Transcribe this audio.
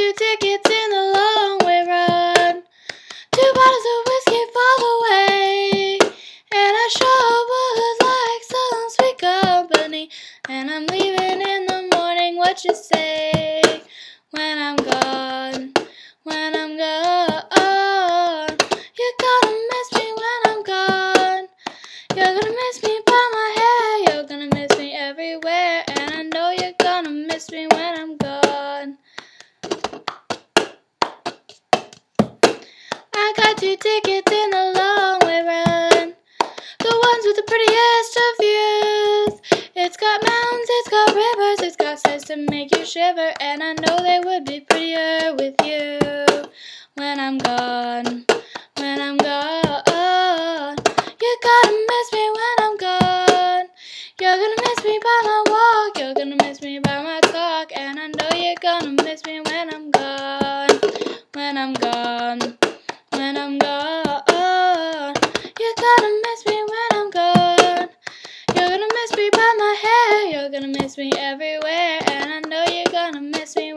two tickets in the long way run. Two bottles of whiskey for the way. And I sure would like some sweet company. And I'm leaving in the morning. What you say when I'm gone? When I'm gone. You're gonna miss me when I'm gone. You're gonna miss me two tickets in the long way run. The ones with the prettiest of views. It's got mountains, it's got rivers, it's got sights to make you shiver. And I know they would be prettier with you when I'm gone. When I'm gone. You're gonna miss me when I'm gone. You're gonna miss me by my walk. You're gonna miss me by my talk. And I know you're gonna miss me when I'm gone. When I'm gone. When I'm gone. You're gonna miss me when I'm gone. You're gonna miss me by my hair. You're gonna miss me everywhere. And I know you're gonna miss me